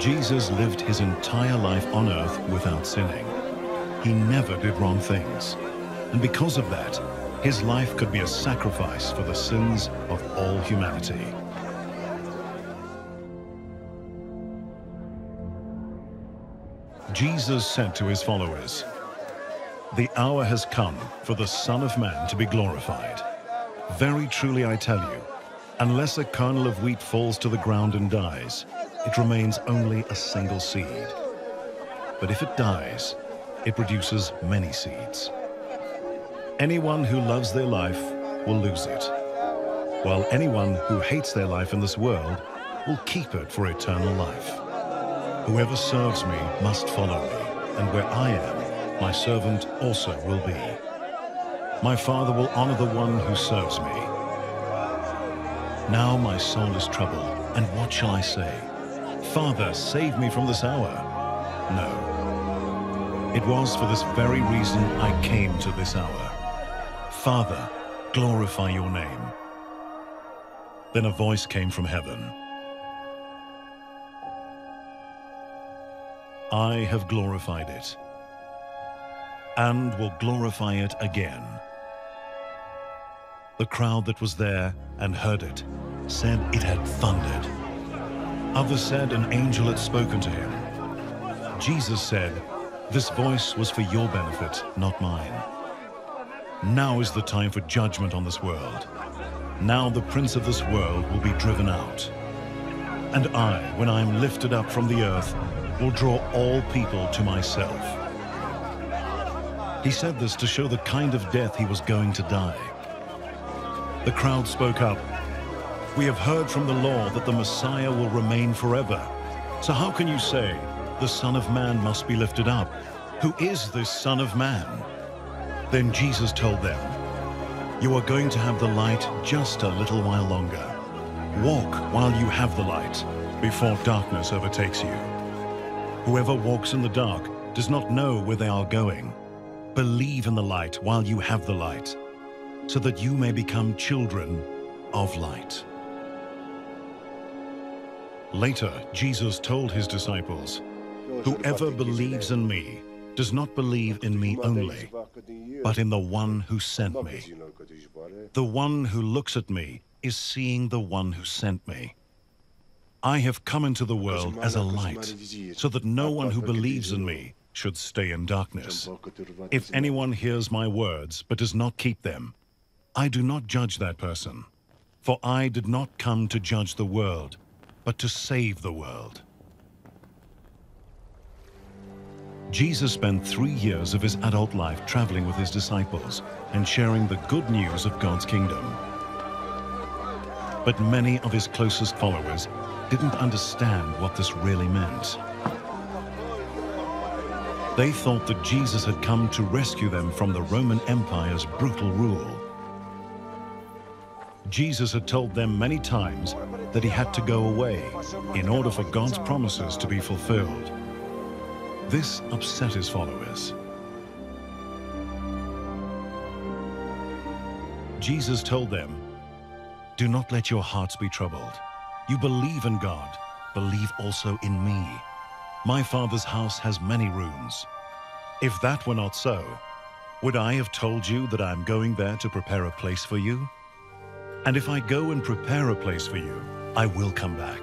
Jesus lived his entire life on earth without sinning. He never did wrong things. And because of that, his life could be a sacrifice for the sins of all humanity. Jesus said to his followers, The hour has come for the Son of Man to be glorified. Very truly I tell you, unless a kernel of wheat falls to the ground and dies, it remains only a single seed. But if it dies, it produces many seeds. Anyone who loves their life will lose it, while anyone who hates their life in this world will keep it for eternal life. Whoever serves me must follow me, and where I am, my servant also will be. My Father will honor the one who serves me. Now my soul is troubled, and what shall I say? Father, save me from this hour. No. It was for this very reason I came to this hour. Father, glorify your name. Then a voice came from heaven. I have glorified it, and will glorify it again. The crowd that was there and heard it said it had thundered. Others said an angel had spoken to him. Jesus said, This voice was for your benefit, not mine. Now is the time for judgment on this world. Now the prince of this world will be driven out. And I, when I am lifted up from the earth, will draw all people to myself. He said this to show the kind of death he was going to die. The crowd spoke up. We have heard from the law that the Messiah will remain forever. So how can you say, the Son of Man must be lifted up? Who is this Son of Man? Then Jesus told them, You are going to have the light just a little while longer. Walk while you have the light, before darkness overtakes you. Whoever walks in the dark does not know where they are going. Believe in the light while you have the light, so that you may become children of light. Later, Jesus told his disciples, Whoever believes in me does not believe in me only, but in the one who sent me. The one who looks at me is seeing the one who sent me. I have come into the world as a light, so that no one who believes in me should stay in darkness. If anyone hears my words but does not keep them, I do not judge that person. For I did not come to judge the world, but to save the world. Jesus spent three years of his adult life traveling with his disciples and sharing the good news of God's kingdom. But many of his closest followers didn't understand what this really meant. They thought that Jesus had come to rescue them from the Roman Empire's brutal rule. Jesus had told them many times that he had to go away in order for God's promises to be fulfilled. This upset his followers. Jesus told them, Do not let your hearts be troubled. You believe in God, believe also in me. My Father's house has many rooms. If that were not so, would I have told you that I am going there to prepare a place for you? And if I go and prepare a place for you, I will come back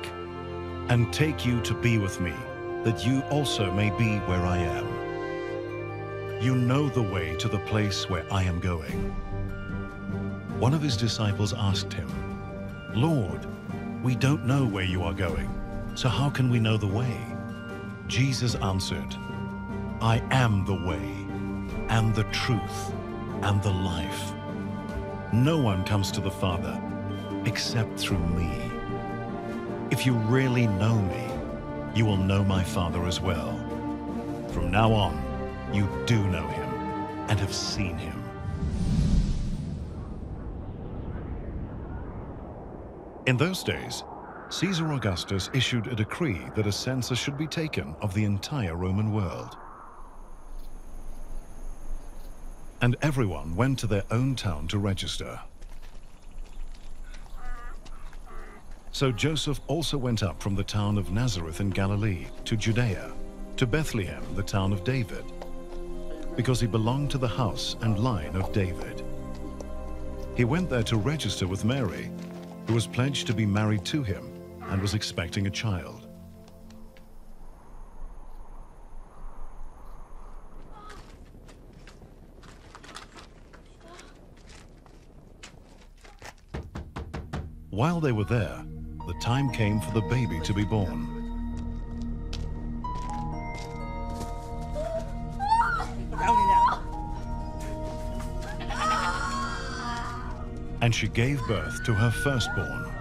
and take you to be with me, that you also may be where I am. You know the way to the place where I am going. One of his disciples asked him, Lord, we don't know where you are going, so how can we know the way? Jesus answered, I am the way, and the truth, and the life. No one comes to the Father except through me. If you really know me, you will know my Father as well. From now on, you do know him and have seen him. In those days, Caesar Augustus issued a decree that a census should be taken of the entire Roman world. And everyone went to their own town to register. So Joseph also went up from the town of Nazareth in Galilee to Judea, to Bethlehem, the town of David, because he belonged to the house and line of David. He went there to register with Mary, who was pledged to be married to him and was expecting a child. While they were there, the time came for the baby to be born. And she gave birth to her firstborn,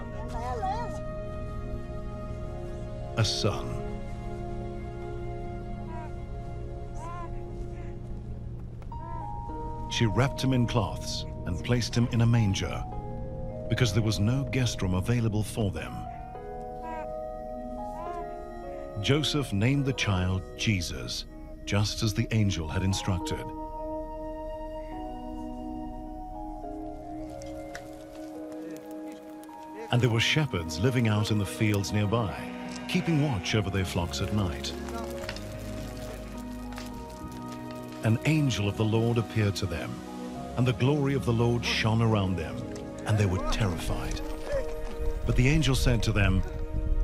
a son. She wrapped him in cloths and placed him in a manger because there was no guest room available for them. Joseph named the child Jesus, just as the angel had instructed. And there were shepherds living out in the fields nearby, keeping watch over their flocks at night. An angel of the Lord appeared to them, and the glory of the Lord shone around them, and they were terrified. But the angel said to them,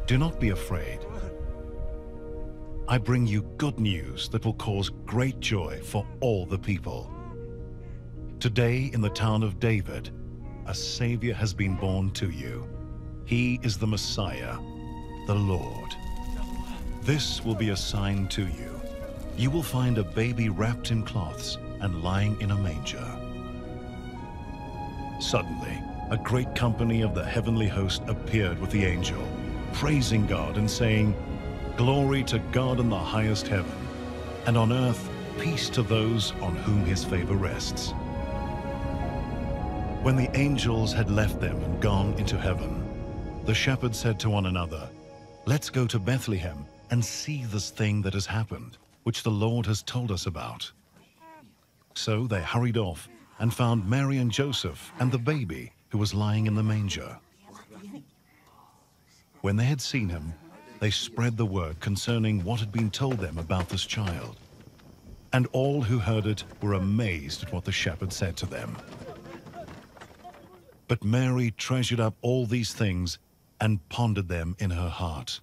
Do not be afraid. I bring you good news that will cause great joy for all the people. Today in the town of David, a Savior has been born to you. He is the Messiah, the Lord. This will be a sign to you. You will find a baby wrapped in cloths and lying in a manger. Suddenly, a great company of the heavenly host appeared with the angel, praising God and saying, Glory to God in the highest heaven, and on earth peace to those on whom his favor rests. When the angels had left them and gone into heaven, the shepherds said to one another, Let's go to Bethlehem and see this thing that has happened, which the Lord has told us about. So they hurried off and found Mary and Joseph and the baby who was lying in the manger. When they had seen him, they spread the word concerning what had been told them about this child. And all who heard it were amazed at what the shepherd said to them. But Mary treasured up all these things and pondered them in her heart.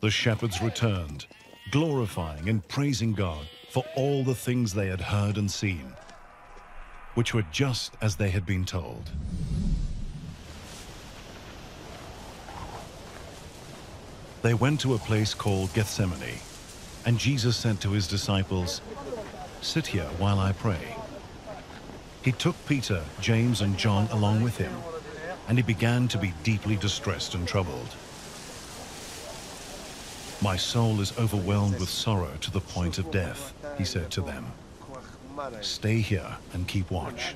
The shepherds returned, glorifying and praising God for all the things they had heard and seen, which were just as they had been told. They went to a place called Gethsemane, and Jesus said to his disciples, Sit here while I pray. He took Peter, James, and John along with him, and he began to be deeply distressed and troubled. My soul is overwhelmed with sorrow to the point of death, he said to them. Stay here and keep watch.